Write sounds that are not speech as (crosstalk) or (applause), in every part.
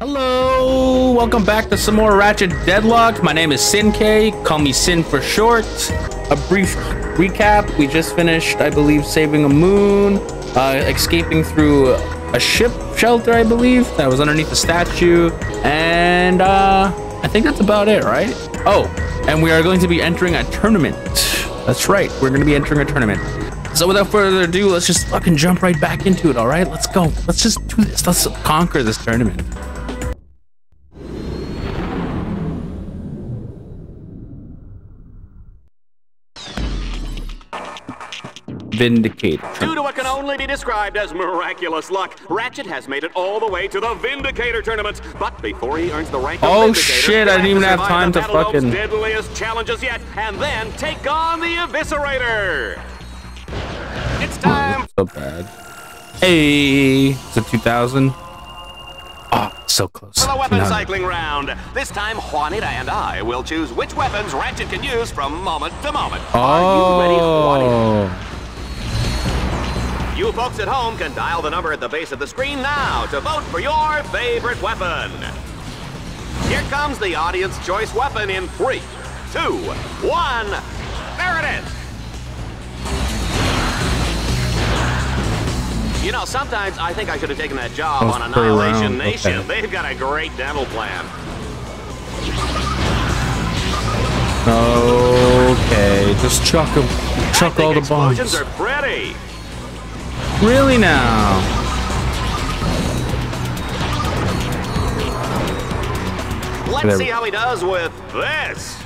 Hello, welcome back to some more Ratchet Deadlock. My name is Sin K, call me Sin for short. A brief recap, we just finished, I believe, saving a moon, uh, escaping through a ship shelter, I believe, that was underneath a statue, and uh, I think that's about it, right? Oh, and we are going to be entering a tournament. That's right, we're going to be entering a tournament. So without further ado, let's just fucking jump right back into it, all right? Let's go. Let's just do this. Let's conquer this tournament. Vindicator. Due to what can only be described as miraculous luck, Ratchet has made it all the way to the Vindicator tournament. But before he earns the rank Oh, of Vindicator, shit, I didn't even have time to fucking- deadliest challenges yet, and then take on the Eviscerator. It's time So bad. Hey, it's a 2000. Oh, ah, so close. for the weapon 900. cycling round. This time, Juanita and I will choose which weapons Ratchet can use from moment to moment. Are you ready, Juanita? Oh. You folks at home can dial the number at the base of the screen now to vote for your favorite weapon. Here comes the audience choice weapon in three, two, one. There it is. You know, sometimes I think I should have taken that job on Annihilation Nation. okay. They've got a great dental plan. okay. Just chuck them. Chuck all the bombs. explosions are pretty. Really now? Let's see how he does with this.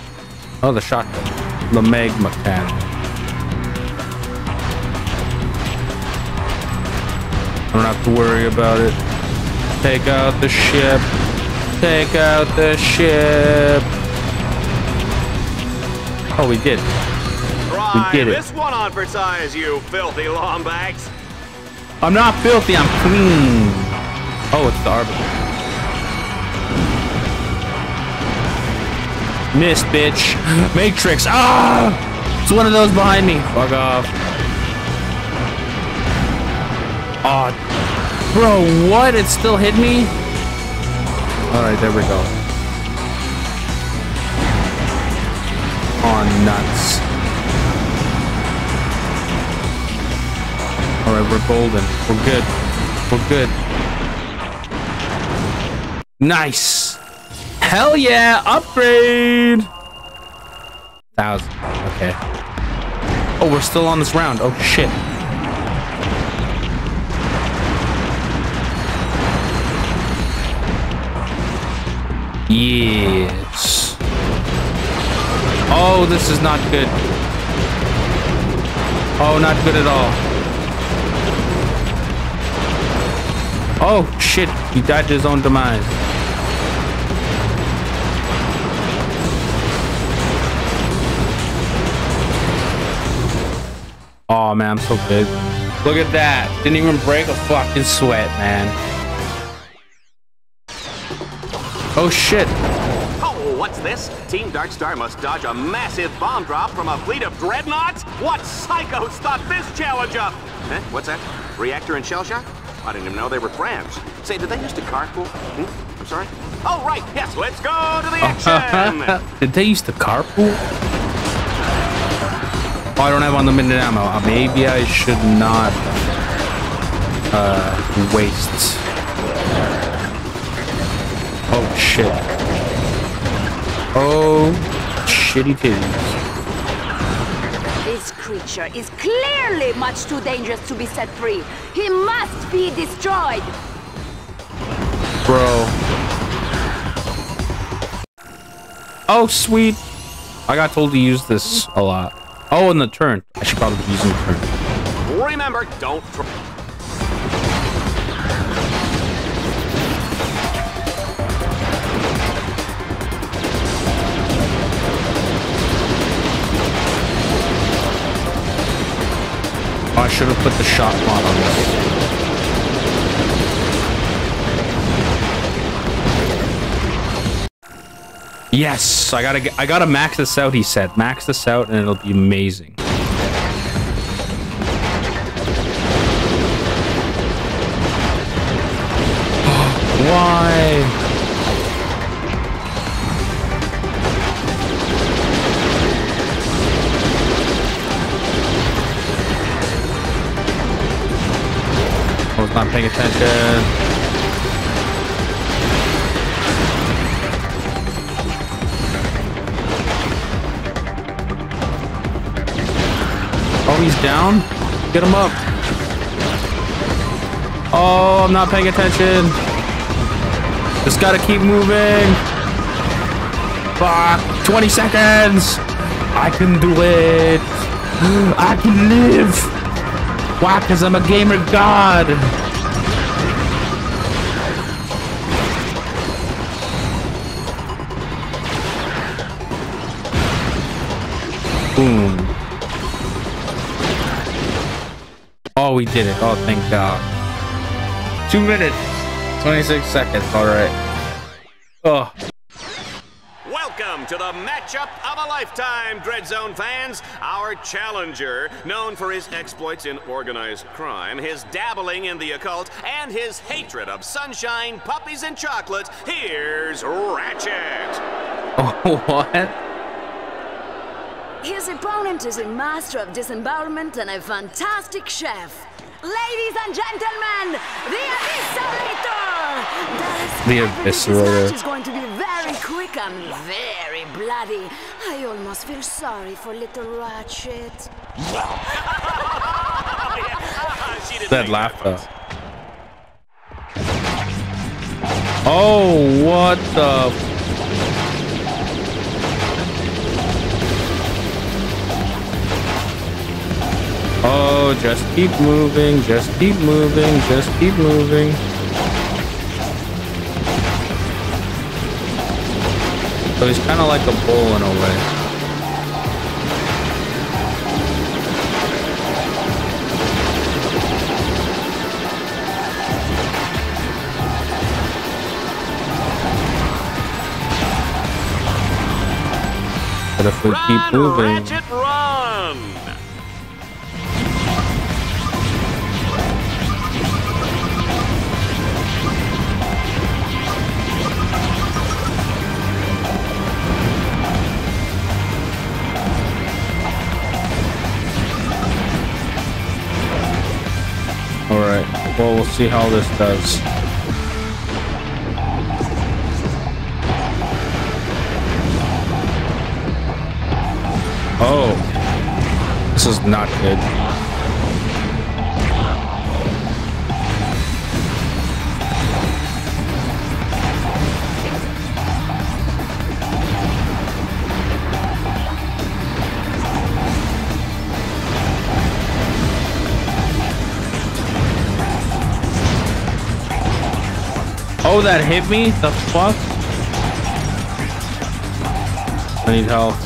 Oh, the shotgun. The magma cannon. I don't have to worry about it. Take out the ship. Take out the ship. Oh, we did. Try did it. this one on for size, you filthy lombags. I'm not filthy, I'm clean. Oh, it's the arbiter. Miss, bitch. (gasps) Matrix. Ah! It's one of those behind me. Fuck off. Oh, bro, what? It still hit me? All right, there we go. Oh, nuts. All right, we're golden. We're good. We're good. Nice. Hell yeah, upgrade. Thousand. Okay. Oh, we're still on this round. Oh shit. Yes. Oh, this is not good. Oh, not good at all. Oh, shit. He to his own demise. Oh, man, I'm so good. Look at that. Didn't even break a fucking sweat, man. Oh, shit. Oh, what's this? Team Darkstar must dodge a massive bomb drop from a fleet of dreadnoughts? What psychos thought this challenge up? Huh? What's that? Reactor and Shellshock? I didn't even know they were friends. Say, did they used to carpool? Hmm? I'm sorry? Oh, right. Yes, let's go to the action. (laughs) Did they used to carpool? I don't have unlimited ammo. Uh, maybe I should not uh, waste. Oh shit. Oh, shitty titties. This creature is clearly much too dangerous to be set free. He must be destroyed. Bro. Oh, sweet. I got told to use this a lot. Oh, in the turn. I should probably be using the turn. Remember, don't... I should have put the shot mod on this. Yes, I gotta I gotta max this out. He said, max this out, and it'll be amazing. Paying attention. Oh, he's down? Get him up. Oh, I'm not paying attention. Just gotta keep moving. Fuck. 20 seconds. I can do it. (gasps) I can live. Why? Because I'm a gamer god. Boom. Oh, we did it. Oh, thank God. Two minutes. 26 seconds. All right. Oh. Welcome to the matchup of a lifetime, Dread Zone fans. Our challenger, known for his exploits in organized crime, his dabbling in the occult, and his hatred of sunshine, puppies, and chocolate, here's Ratchet. Oh, (laughs) what? His opponent is a master of disembowelment and a fantastic chef. Ladies and gentlemen, the Eviscerator! The I believe This match is going to be very quick and very bloody. I almost feel sorry for little Ratchet. She (laughs) didn't That make laugh though. fuss. Oh, what the? Oh, just keep moving, just keep moving, just keep moving. So he's kind of like a bull in a way. But if we keep moving, Well, we'll see how this does. Oh, this is not good. Oh, that hit me? The fuck? I need help.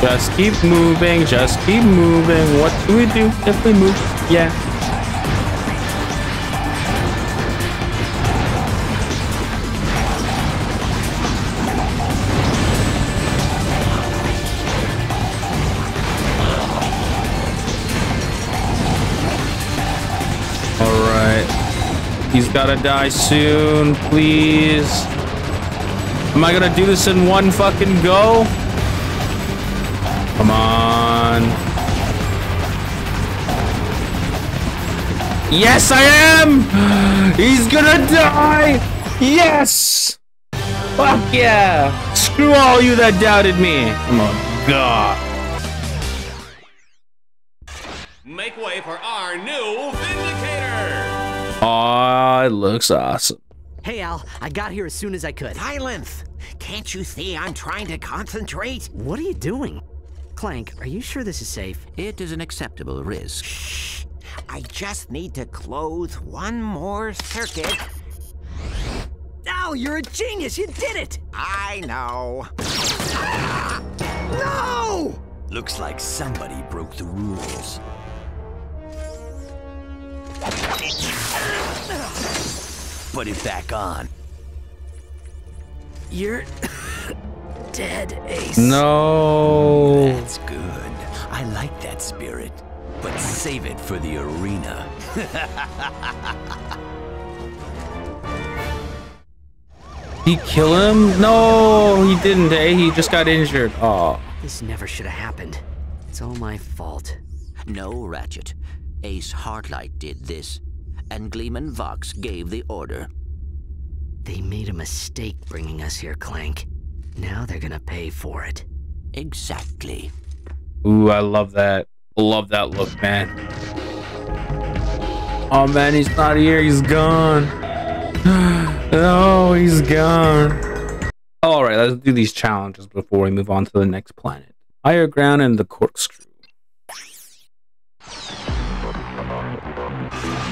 Just keep moving, just keep moving. What do we do if we move? Yeah. He's gotta die soon, please. Am I gonna do this in one fucking go? Come on. Yes, I am! (gasps) He's gonna die! Yes! Fuck yeah! Screw all you that doubted me! Oh my god. Aw, it looks awesome. Hey, Al, I got here as soon as I could. Silence! Can't you see I'm trying to concentrate? What are you doing? Clank, are you sure this is safe? It is an acceptable risk. Shh! I just need to close one more circuit. Al, you're a genius! You did it! I know. (laughs) No! Looks like somebody broke the rules. Put it back on. You're (coughs) dead, Ace. No. That's good. I like that spirit. But save it for the arena. (laughs) He kill him? No, he didn't, eh? He just got injured. Oh. This never should have happened. It's all my fault. No, Ratchet. Ace Hardlight did this, and Gleeman Vox gave the order. They made a mistake bringing us here, Clank. Now they're gonna pay for it. Exactly. Ooh, I love that. Love that look, man. Oh man, he's not here. He's gone. (sighs) no, he's gone. All right, let's do these challenges before we move on to the next planet. Higher ground and the corkscrew.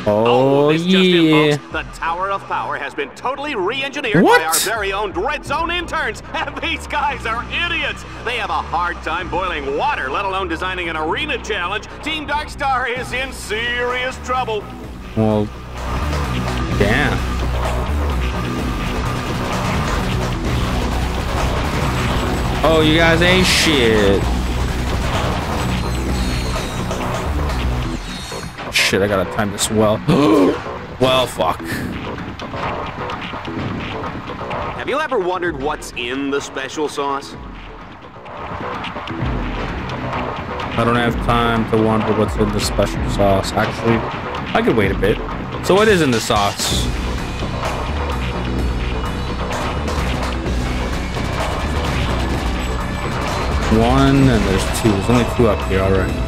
Oh, this just in, yeah. folks. The Tower of Power has been totally re-engineered by our very own Dread Zone interns, (laughs) and these guys are idiots. They have a hard time boiling water, let alone designing an arena challenge. Team Darkstar is in serious trouble. Well, damn. Oh, you guys ain't shit. Shit, I gotta time this well. (gasps) well, fuck. Have you ever wondered what's in the special sauce? I don't have time to wonder what's in the special sauce. Actually, I could wait a bit. So what is in the sauce? One, and there's two. There's only two up here, alright.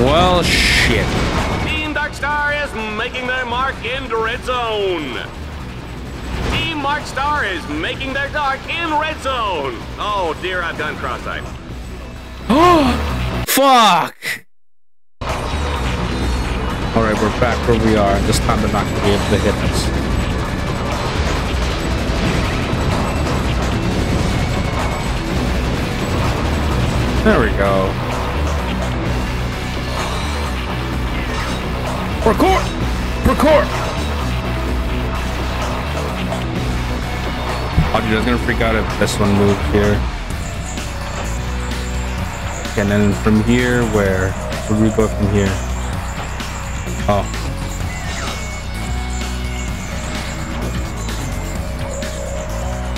Well, shit. Team Darkstar is making their mark in Dread Zone. Team Markstar is making their mark in Dread Zone. Oh dear, I've gone cross-eyed. Oh, (gasps) fuck! Alright, we're back where we are. This time they're not gonna be able to hit us. There we go. Record! Record! Oh, dude, I was gonna freak out if this one moved here. And then from here, where? Where we go from here? Oh.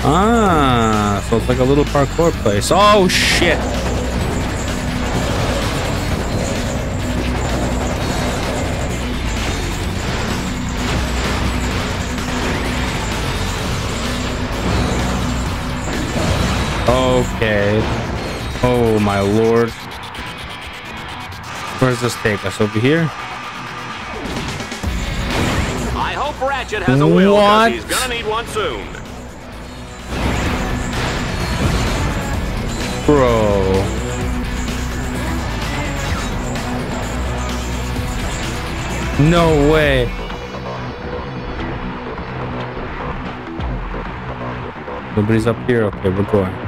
Ah, so it's like a little parkour place. Oh, shit. Okay. Oh, my lord. Where does this take us? Over here? I hope Ratchet has a will, 'cause What? he's gonna need one soon. Bro. No way. Nobody's up here? Okay, we're going.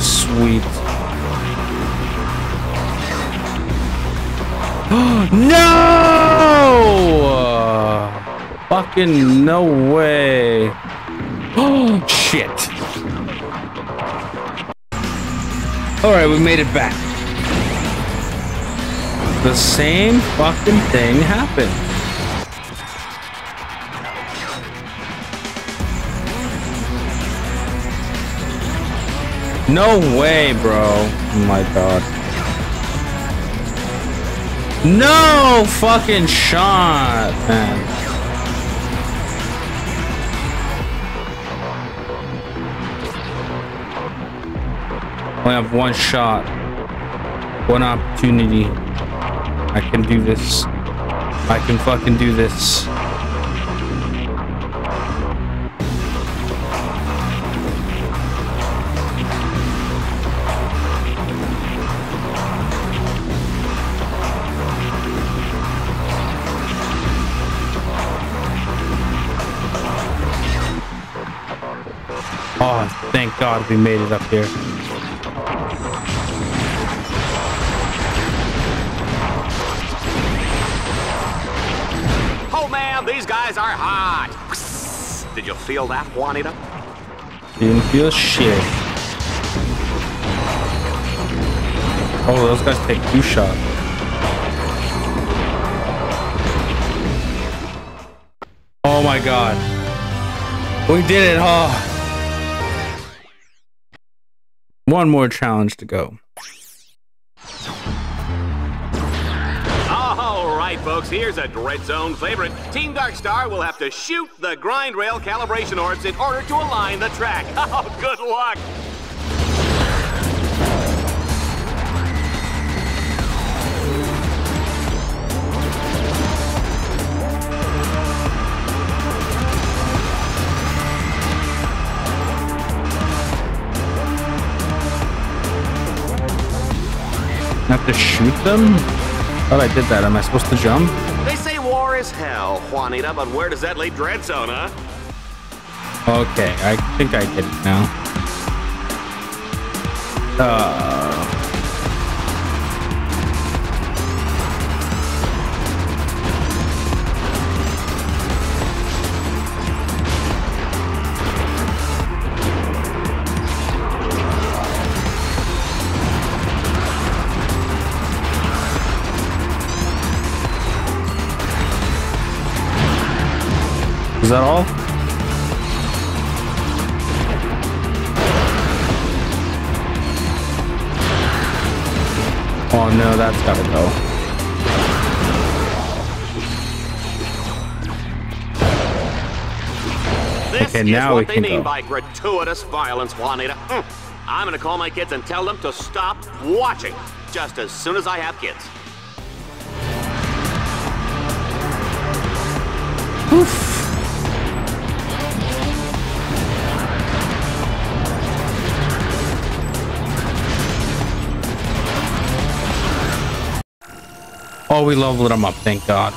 Sweet. (gasps) no! Uh, fucking no way. Oh, (gasps) shit. Alright, we made it back. The same fucking thing happened. No way, bro. Oh my god. No fucking shot, man. I have one shot. One opportunity. I can do this. I can fucking do this. Thank God we made it up here. Oh man, these guys are hot. Did you feel that, Juanita? Didn't feel shit. Oh, those guys take two shots. Oh my god. We did it, huh? One more challenge to go. All right, folks, here's a Dread Zone favorite. Team Dark Star will have to shoot the grind rail calibration orbs in order to align the track. (laughs) Oh, good luck. Have to shoot them? Thought I did that. Am I supposed to jump? They say war is hell, Juanita, but where does that leave Dread Zone, huh? Okay, I think I get it now. Uh, is that all? Oh no, that's gotta go. This Okay, is what we they can mean go. by gratuitous violence, Juanita. Mm. I'm gonna call my kids and tell them to stop watching just as soon as I have kids. Oh, we leveled them up, thank God.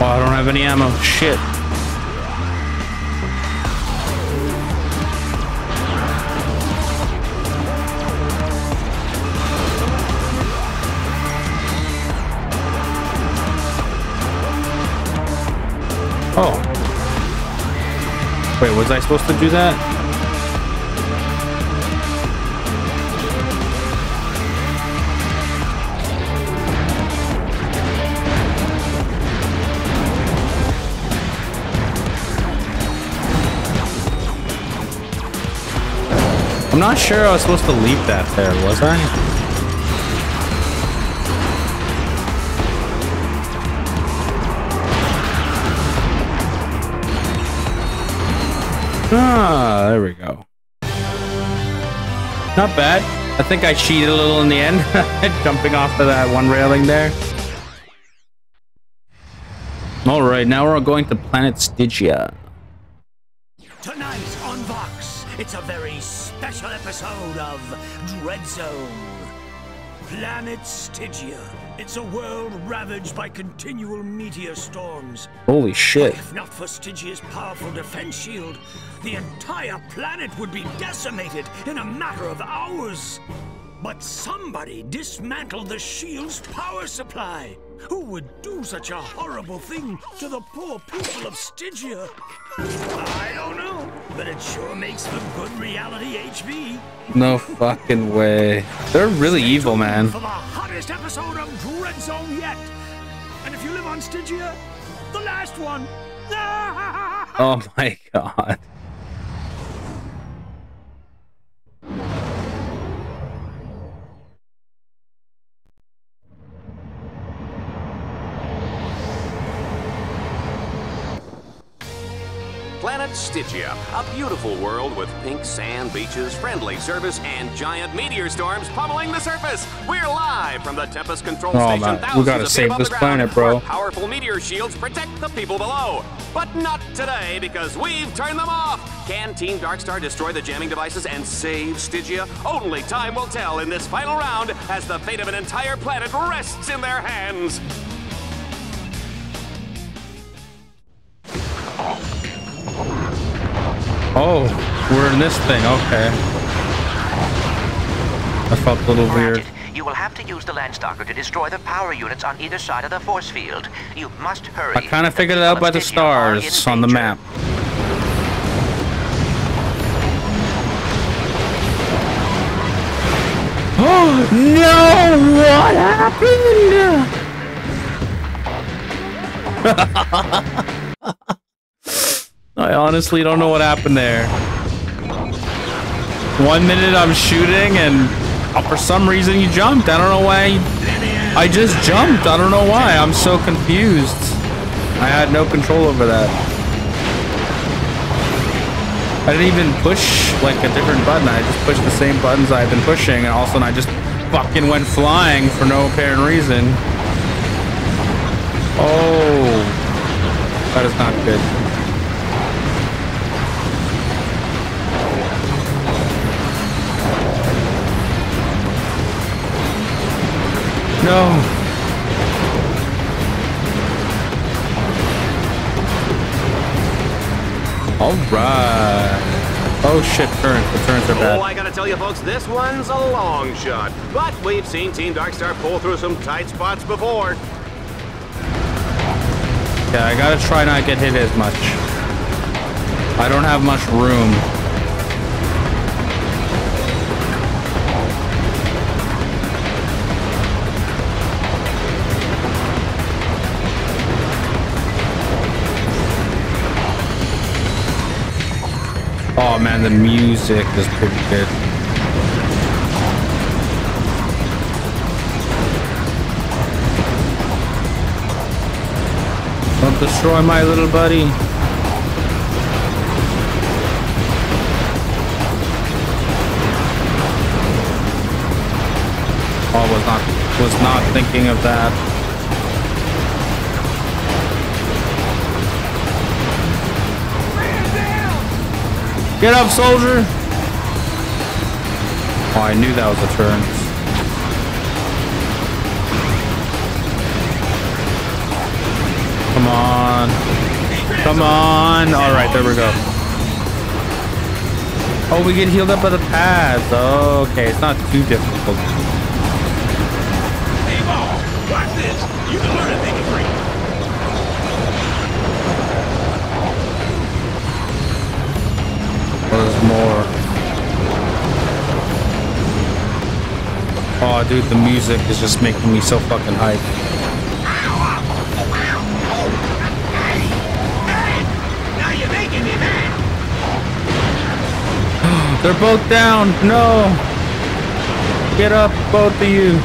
Oh, I don't have any ammo. Shit. Wait, was I supposed to do that? I'm not sure I was supposed to leap that there, was I? Ah, there we go. Not bad. I think I cheated a little in the end, (laughs) jumping off of that one railing there. All right, now we're going to planet Stygia. Tonight on Vox, it's a very special episode of Dread Zone. Planet Stygia. It's a world ravaged by continual meteor storms. Holy shit. If not for Stygia's powerful defense shield, the entire planet would be decimated in a matter of hours. But somebody dismantled the shield's power supply. Who would do such a horrible thing to the poor people of Stygia? I don't know, but it sure makes for good reality HV. No fucking way. They're really Stay evil, man. For the hottest episode of Dread Zone yet. And if you live on Stygia, the last one. (laughs) Oh my god. Stygia, a beautiful world with pink sand beaches, friendly service, and giant meteor storms pummeling the surface. We're live from the Tempest Control Oh, Station. man, we gotta save this planet, bro. Powerful meteor shields protect the people below. But not today, because we've turned them off. Can Team Darkstar destroy the jamming devices and save Stygia? Only time will tell in this final round as the fate of an entire planet rests in their hands. Oh, we're in this thing. Okay. That felt a little weird. You will have to use the Landstalker to destroy the power units on either side of the force field. You must hurry. I kind of figured it out by the stars on the map. Oh (gasps) no! What happened? (laughs) I honestly don't know what happened there. One minute I'm shooting and for some reason you jumped. I don't know why. I just jumped. I don't know why. I'm so confused. I had no control over that. I didn't even push like a different button. I just pushed the same buttons I've been pushing and all of a sudden I just fucking went flying for no apparent reason. Oh, that is not good. No. All right. Oh shit, turns. The turns are bad. Oh, I gotta tell you folks, this one's a long shot. But we've seen Team Darkstar pull through some tight spots before. Yeah, I gotta try not get hit as much. I don't have much room. The music is pretty good. Don't destroy my little buddy. Oh, was not was not thinking of that. Get up, soldier! Oh, I knew that was a turn. Come on. Come on. All right, there we go. Oh, we get healed up by the pads. Okay, it's not too difficult. There's more. Oh, dude, the music is just making me so fucking hype. Now you're making me mad. They're both down. No. Get up, both of you.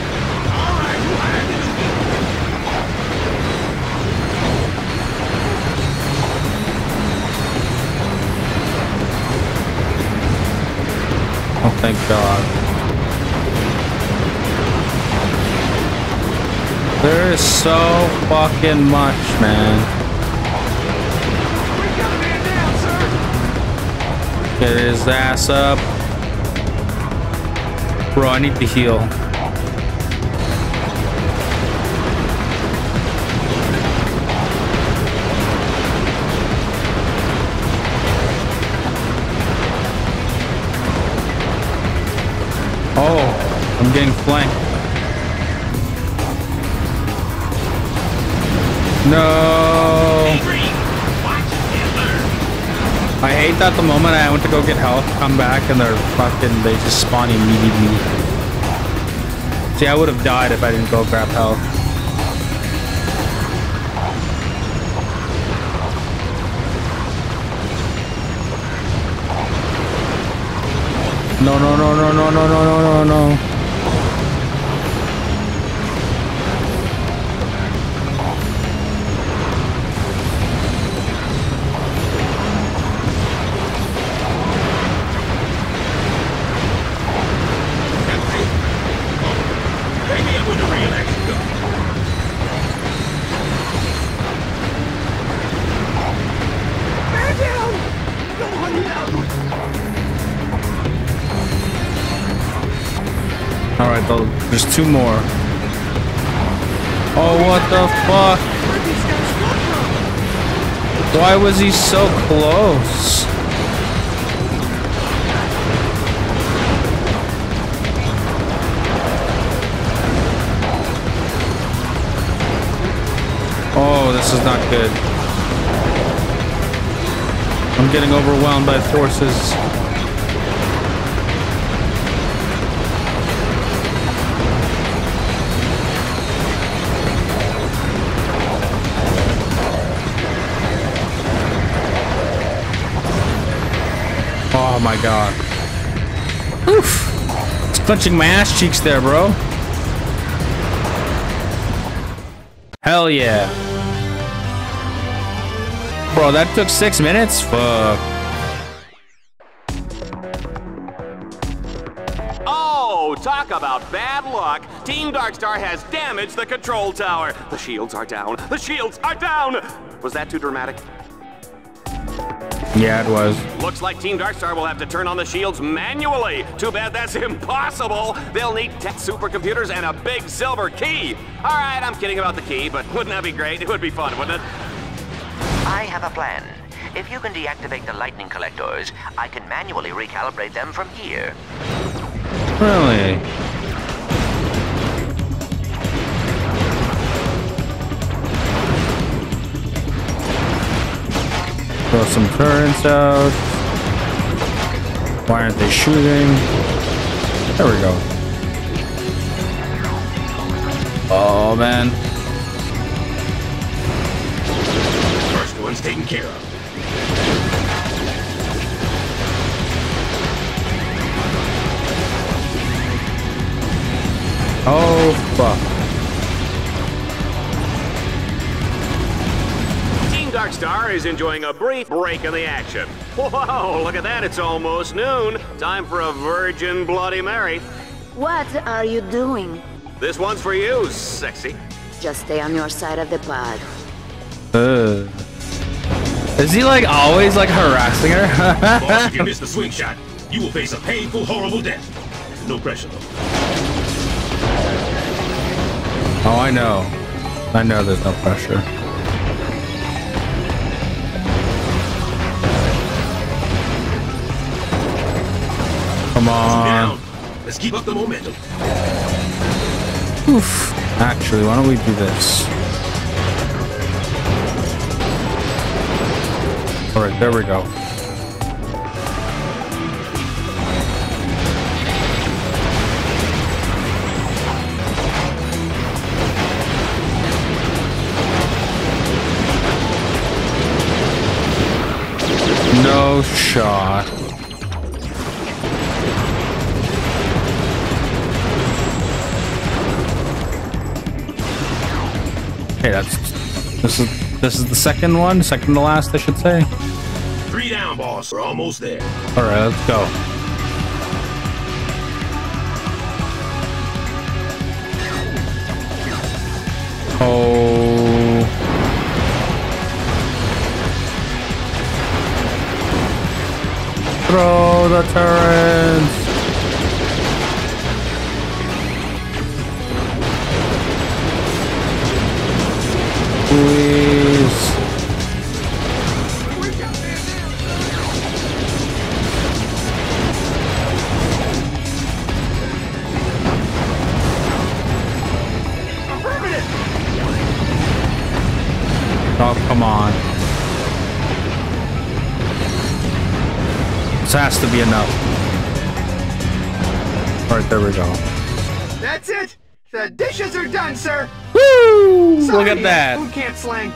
Oh, thank God. There is so fucking much, man. Get his ass up. Bro, I need to heal. I'm getting flanked. No. I hate that the moment I went to go get health, come back and they're fucking, they just spawn immediately. See, I would have died if I didn't go grab health. No, no, no, no, no, no, no, no, no, no. There's two more. Oh, what the fuck? Why was he so close? Oh, this is not good. I'm getting overwhelmed by forces. Oh my god. Oof. It's clenching my ass cheeks there, bro. Hell yeah. Bro, that took six minutes? Fuck. Oh, talk about bad luck. Team Darkstar has damaged the control tower. The shields are down. The shields are down. Was that too dramatic? Yeah, it was. Looks like Team Darkstar will have to turn on the shields manually. Too bad that's (laughs) impossible. They'll need tech supercomputers and a big silver key. All right, I'm kidding about the key, but (laughs) wouldn't that be great? It would be fun, wouldn't it? I have a plan. If you can deactivate the lightning collectors, I can manually recalibrate them from here. Really? Throw some turrets out. Why aren't they shooting? There we go. Oh man. First one's taken care of. Oh fuck. Team Darkstar is enjoying a brief break in the action. Whoa, look at that. It's almost noon. Time for a virgin Bloody Mary. What are you doing? This one's for you, sexy. Just stay on your side of the pod. Uh. Is he like always like harassing her? Boss, if (laughs) you miss the swing shot, you will face a painful, horrible death. No pressure, though. oh, I know. I know there's no pressure. On. Let's keep up the momentum. Oof. Actually, why don't we do this? All right, there we go. No shot. This is this is the second one, second to last, I should say. Three down, boss. We're almost there. All right, let's go. Oh. Throw the turrets. Oh, come on. This has to be enough. Alright, there we go. That's it. The dishes are done, sir. Woo! Look at uh, that. Food can't slang.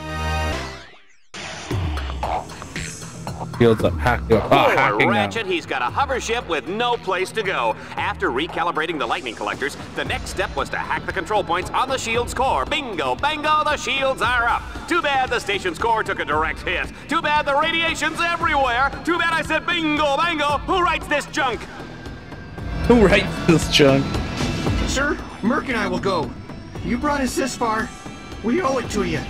Fields up. Hack, oh, Poor hacking now. Ratchet, he's got a hover ship with no place to go. After recalibrating the lightning collectors, the next step was to hack the control points on the shield's core. Bingo, bango, the shields are up. Too bad the station's core took a direct hit. Too bad the radiation's everywhere. Too bad I said bingo, bango. Who writes this junk? Who writes this junk? Sir, Merc and I will go. You brought us this far. We owe it to you.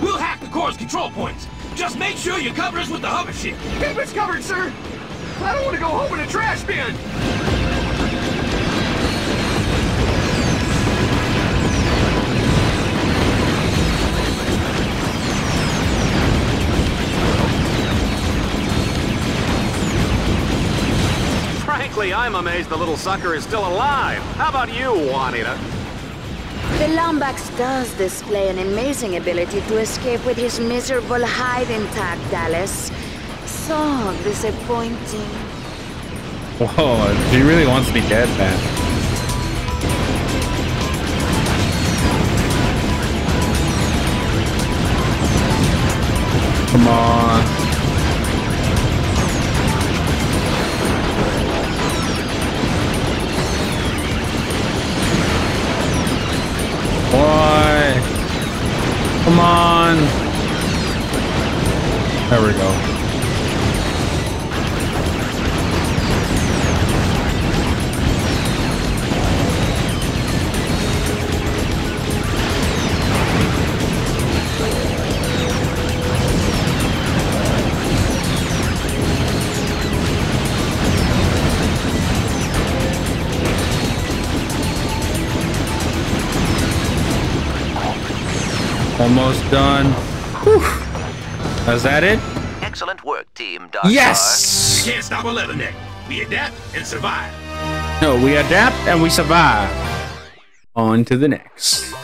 We'll hack the core's control points. Just make sure you cover us with the hover ship. Keep us covered, sir. I don't want to go home in a trash bin. Frankly, I'm amazed the little sucker is still alive. How about you, Juanita? The Lombax does display an amazing ability to escape with his miserable hide intact, Dallas. So disappointing. Whoa, he really wants to be dead, man. Almost done. Whew. Is that it? Excellent work, Team Dark Yes! You can't stop a leatherneck. We adapt and survive. No, we adapt and we survive. On to the next.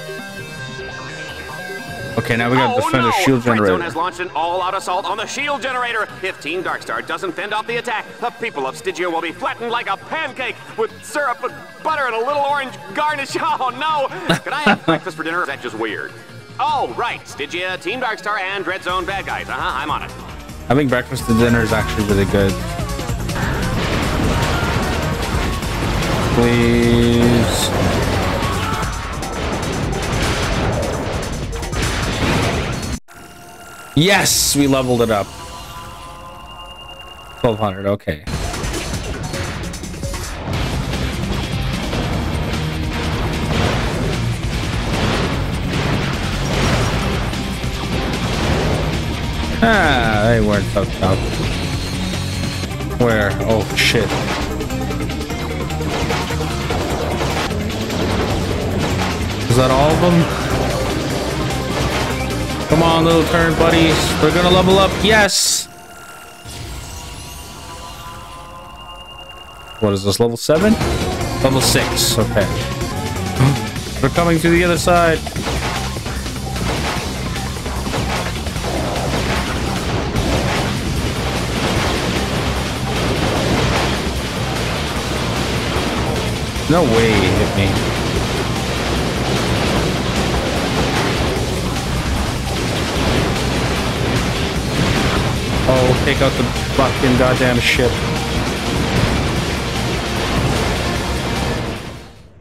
Okay, now we gotta oh, defend no! a shield Red generator. Zone has launched an all-out assault on the shield generator. If Team Darkstar doesn't fend off the attack, the people of Stygia will be flattened like a pancake with syrup and butter and a little orange garnish. (laughs) Oh no! Can I have (laughs) breakfast for dinner? Or is that just weird? Oh, right. Stygia, Team Darkstar, and Dread Zone bad guys. Uh-huh, I'm on it. Having breakfast and dinner is actually really good. Please. Yes, we leveled it up. 1200, okay. They weren't so tough. Where? Oh, shit. Is that all of them? Come on, little turn buddies. We're gonna level up. Yes! What is this, level 7? Level 6, okay. We're coming to the other side. No way he hit me. Oh, take out the fucking goddamn ship.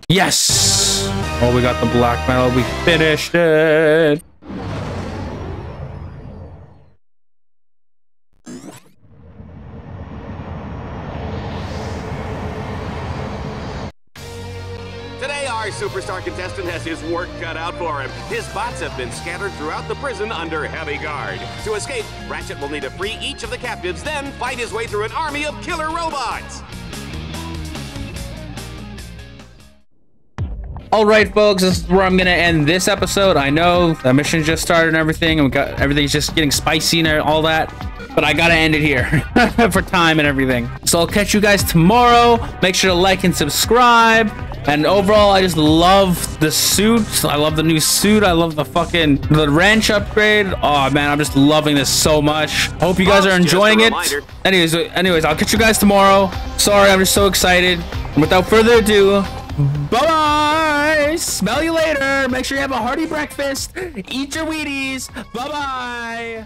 Yes! Oh, we got the black metal. We finished it. Our contestant has his work cut out for him. His bots have been scattered throughout the prison under heavy guard. To escape, Ratchet will need to free each of the captives, then fight his way through an army of killer robots. All right, folks, this is where I'm gonna end this episode. I know the mission just started and everything, and we got everything's just getting spicy and all that. But I gotta end it here (laughs) for time and everything. So I'll catch you guys tomorrow. Make sure to like and subscribe. And overall, I just love the suit. I love the new suit. I love the fucking the wrench upgrade. Oh man, I'm just loving this so much. Hope you guys are enjoying it. Anyways, anyways, I'll catch you guys tomorrow. Sorry, I'm just so excited. And without further ado, bye bye. Smell you later. Make sure you have a hearty breakfast. Eat your Wheaties. Bye bye.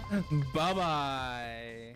Bye bye.